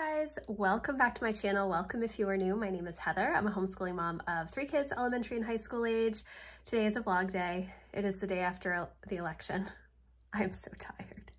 guys, welcome back to my channel. Welcome if you are new. My name is Heather. I'm a homeschooling mom of three kids, elementary and high school age. Today is a vlog day. It is the day after the election. I am so tired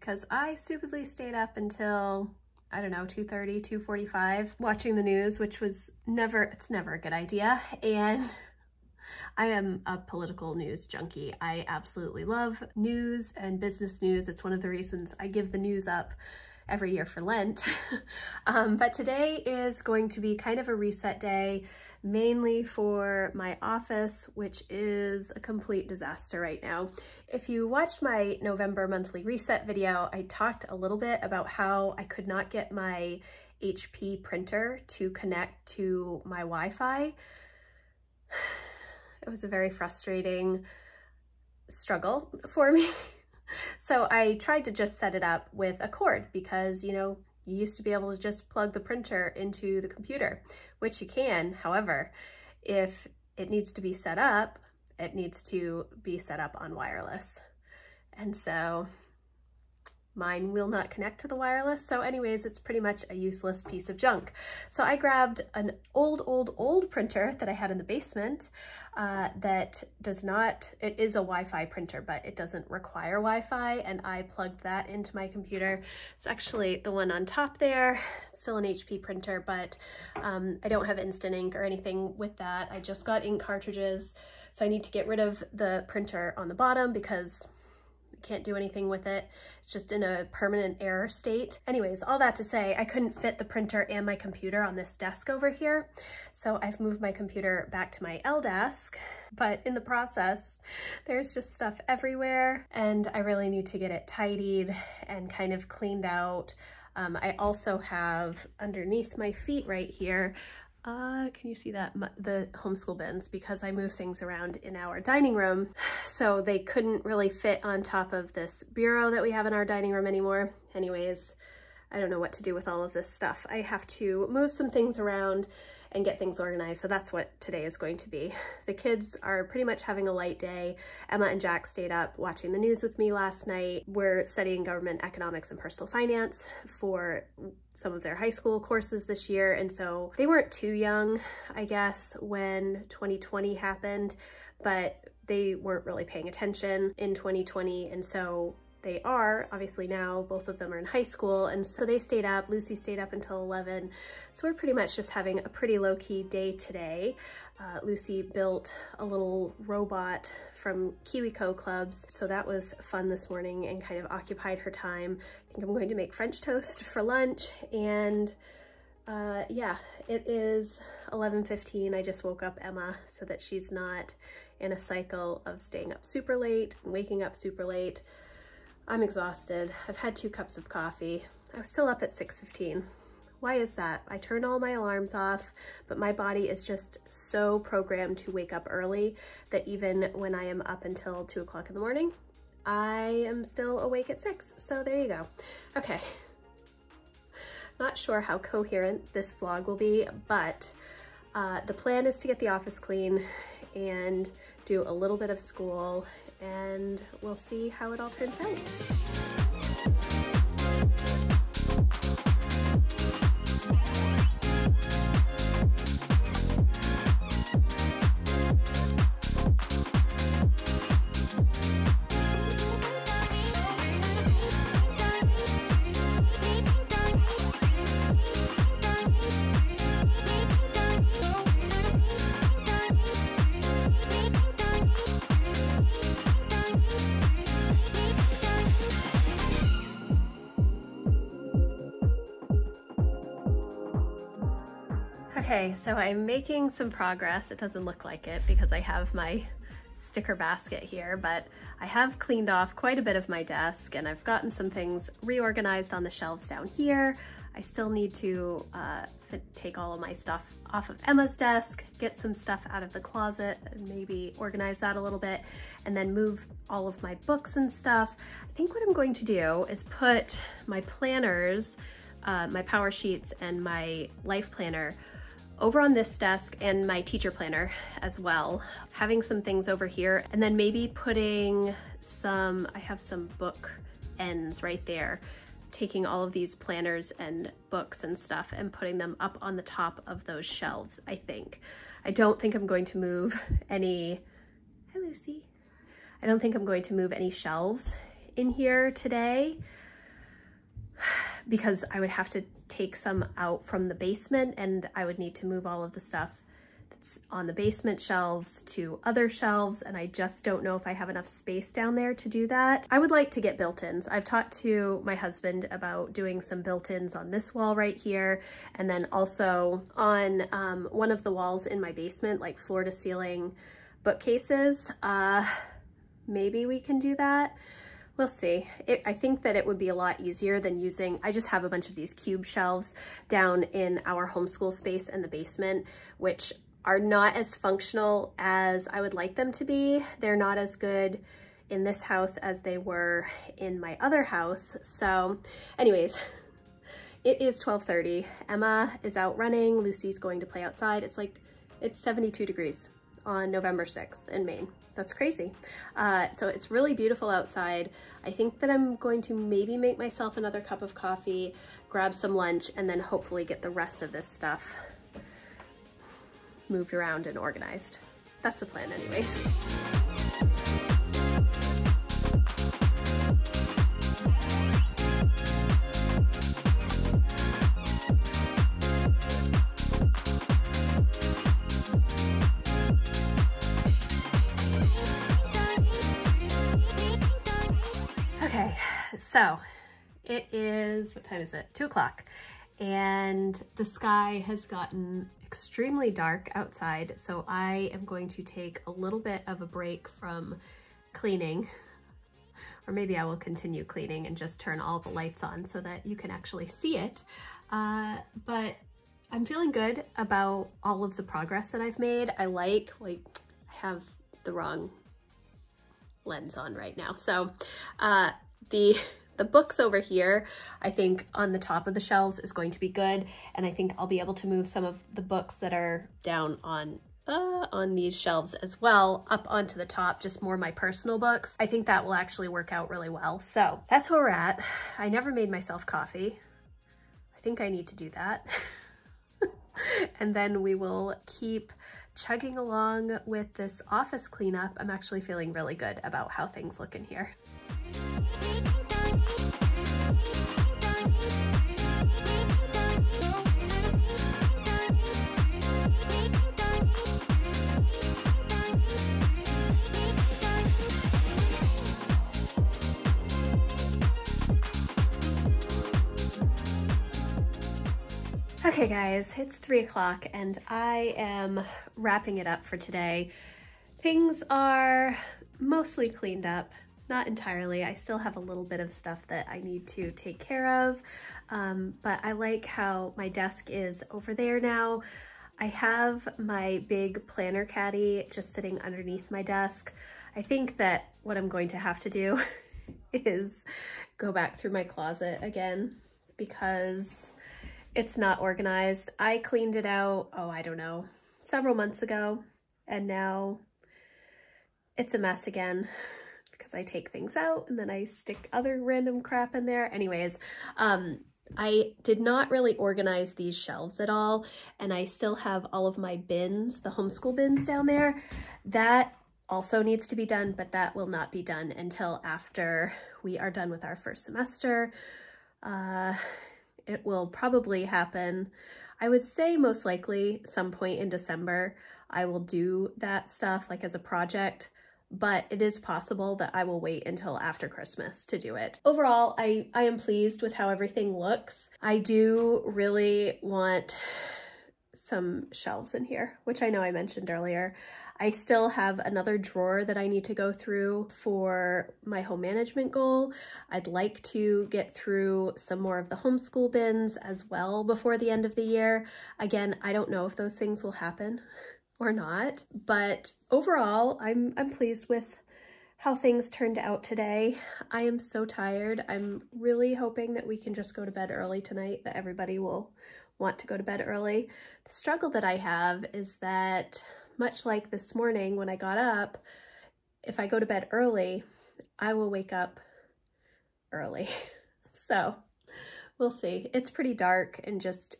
because I stupidly stayed up until, I don't know, 2.30, 2.45 watching the news, which was never, it's never a good idea. And I am a political news junkie. I absolutely love news and business news. It's one of the reasons I give the news up every year for Lent. um, but today is going to be kind of a reset day, mainly for my office, which is a complete disaster right now. If you watched my November monthly reset video, I talked a little bit about how I could not get my HP printer to connect to my Wi-Fi. It was a very frustrating struggle for me. So I tried to just set it up with a cord because, you know, you used to be able to just plug the printer into the computer, which you can. However, if it needs to be set up, it needs to be set up on wireless. And so Mine will not connect to the wireless, so anyways, it's pretty much a useless piece of junk. So I grabbed an old, old, old printer that I had in the basement uh, that does not, it is a Wi-Fi printer, but it doesn't require Wi-Fi, and I plugged that into my computer. It's actually the one on top there. It's still an HP printer, but um, I don't have instant ink or anything with that. I just got ink cartridges, so I need to get rid of the printer on the bottom because can't do anything with it. It's just in a permanent error state. Anyways, all that to say, I couldn't fit the printer and my computer on this desk over here. So I've moved my computer back to my L desk, but in the process, there's just stuff everywhere and I really need to get it tidied and kind of cleaned out. Um, I also have underneath my feet right here, uh, can you see that? The homeschool bins because I move things around in our dining room. So they couldn't really fit on top of this bureau that we have in our dining room anymore. Anyways, I don't know what to do with all of this stuff. I have to move some things around and get things organized. So that's what today is going to be. The kids are pretty much having a light day. Emma and Jack stayed up watching the news with me last night. We're studying government economics and personal finance for some of their high school courses this year. And so they weren't too young, I guess, when 2020 happened, but they weren't really paying attention in 2020. And so they are obviously now both of them are in high school and so they stayed up lucy stayed up until 11 so we're pretty much just having a pretty low-key day today uh, lucy built a little robot from kiwico clubs so that was fun this morning and kind of occupied her time i think i'm going to make french toast for lunch and uh, yeah, it is 11.15. I just woke up Emma so that she's not in a cycle of staying up super late waking up super late. I'm exhausted. I've had two cups of coffee. I was still up at 6.15. Why is that? I turn all my alarms off, but my body is just so programmed to wake up early that even when I am up until two o'clock in the morning, I am still awake at six. So there you go. Okay. Not sure how coherent this vlog will be, but uh, the plan is to get the office clean and do a little bit of school and we'll see how it all turns out. Okay, so I'm making some progress. It doesn't look like it because I have my sticker basket here, but I have cleaned off quite a bit of my desk and I've gotten some things reorganized on the shelves down here. I still need to uh, take all of my stuff off of Emma's desk, get some stuff out of the closet and maybe organize that a little bit, and then move all of my books and stuff. I think what I'm going to do is put my planners, uh, my PowerSheets and my life planner over on this desk and my teacher planner as well. Having some things over here and then maybe putting some, I have some book ends right there. taking all of these planners and books and stuff and putting them up on the top of those shelves, I think. I don't think I'm going to move any, hi Lucy. I don't think I'm going to move any shelves in here today because I would have to take some out from the basement and I would need to move all of the stuff that's on the basement shelves to other shelves and I just don't know if I have enough space down there to do that. I would like to get built-ins. I've talked to my husband about doing some built-ins on this wall right here and then also on um, one of the walls in my basement, like floor to ceiling bookcases. Uh, maybe we can do that. We'll see. It, I think that it would be a lot easier than using, I just have a bunch of these cube shelves down in our homeschool space in the basement, which are not as functional as I would like them to be. They're not as good in this house as they were in my other house. So anyways, it is 12.30. Emma is out running. Lucy's going to play outside. It's like, it's 72 degrees on November 6th in Maine. That's crazy. Uh, so it's really beautiful outside. I think that I'm going to maybe make myself another cup of coffee, grab some lunch, and then hopefully get the rest of this stuff moved around and organized. That's the plan anyways. So it is, what time is it? Two o'clock. And the sky has gotten extremely dark outside. So I am going to take a little bit of a break from cleaning or maybe I will continue cleaning and just turn all the lights on so that you can actually see it. Uh, but I'm feeling good about all of the progress that I've made. I like, like, I have the wrong lens on right now. So uh, the the books over here, I think on the top of the shelves is going to be good. And I think I'll be able to move some of the books that are down on uh, on these shelves as well up onto the top, just more my personal books. I think that will actually work out really well. So that's where we're at. I never made myself coffee. I think I need to do that. and then we will keep chugging along with this office cleanup. I'm actually feeling really good about how things look in here. Okay guys, it's three o'clock and I am wrapping it up for today. Things are mostly cleaned up, not entirely. I still have a little bit of stuff that I need to take care of, um, but I like how my desk is over there now. I have my big planner caddy just sitting underneath my desk. I think that what I'm going to have to do is go back through my closet again because it's not organized. I cleaned it out, oh, I don't know, several months ago, and now it's a mess again because I take things out and then I stick other random crap in there. Anyways, um, I did not really organize these shelves at all, and I still have all of my bins, the homeschool bins down there. That also needs to be done, but that will not be done until after we are done with our first semester. Uh, it will probably happen, I would say most likely some point in December, I will do that stuff like as a project, but it is possible that I will wait until after Christmas to do it. Overall, I, I am pleased with how everything looks. I do really want some shelves in here, which I know I mentioned earlier. I still have another drawer that I need to go through for my home management goal. I'd like to get through some more of the homeschool bins as well before the end of the year. Again, I don't know if those things will happen or not, but overall, I'm, I'm pleased with how things turned out today. I am so tired. I'm really hoping that we can just go to bed early tonight, that everybody will want to go to bed early. The struggle that I have is that much like this morning when I got up, if I go to bed early, I will wake up early. So we'll see. It's pretty dark and just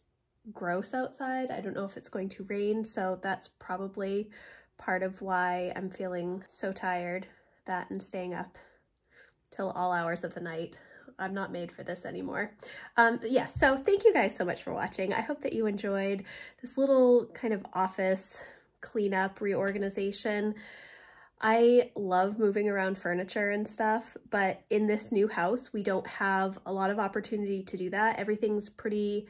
gross outside. I don't know if it's going to rain, so that's probably part of why I'm feeling so tired, that and staying up till all hours of the night. I'm not made for this anymore. Um, yeah, so thank you guys so much for watching. I hope that you enjoyed this little kind of office cleanup reorganization. I love moving around furniture and stuff, but in this new house, we don't have a lot of opportunity to do that. Everything's pretty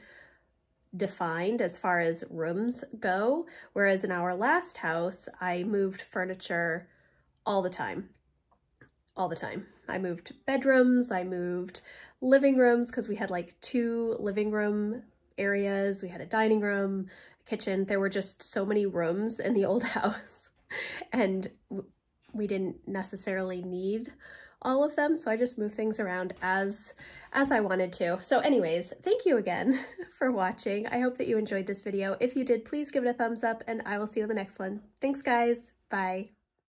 defined as far as rooms go, whereas in our last house, I moved furniture all the time. All the time. I moved bedrooms, I moved living rooms because we had like two living room areas. We had a dining room, a kitchen. There were just so many rooms in the old house and we didn't necessarily need all of them. So I just moved things around as, as I wanted to. So anyways, thank you again for watching. I hope that you enjoyed this video. If you did, please give it a thumbs up and I will see you in the next one. Thanks guys. Bye.